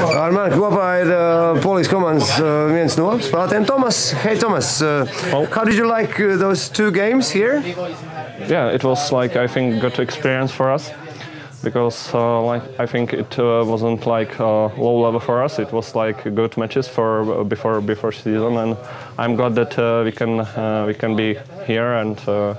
Ar mani kopā ir uh, polijas komandas uh, viens no spēlētājiem, Tomas. Hey, Tomas, uh, how did you like uh, those two games here? Yeah, it was like I think good experience for us because uh, like I think it uh, wasn't like uh, low level for us. It was like good matches for uh, before before season, and I'm glad that uh, we can uh, we can be here and. Uh,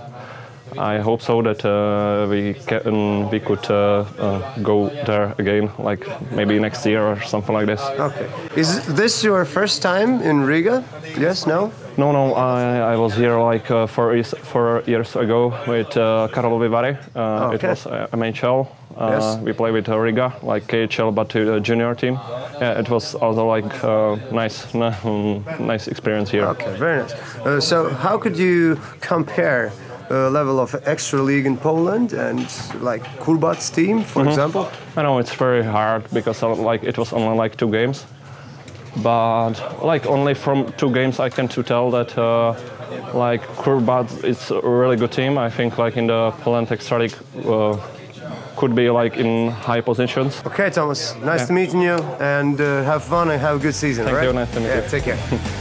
I hope so that uh, we can we could uh, uh, go there again, like maybe next year or something like this. Okay. Is this your first time in Riga? Yes, no? No, no, I, I was here like uh, four, years, four years ago with uh, Karlovy Vary. Uh, It was uh, MHL. Uh, Yes. We played with uh, Riga, like KHL, but the junior team. Yeah, it was also like uh, nice, nice experience here. Okay, very nice. Uh, so, how could you compare uh, level of extra league in Poland and like Kurbads' team, for example? I know it's very hard because uh, like it was only like two games, but like only from two games I can to tell that uh, like Kurbat is a really good team. I think like in the Poland Extra League uh, could be like in high positions. Okay, Tomas. Nice to meet you, and uh, have fun and have a good season. Thank right? you, nice to meet yeah, you. Take care.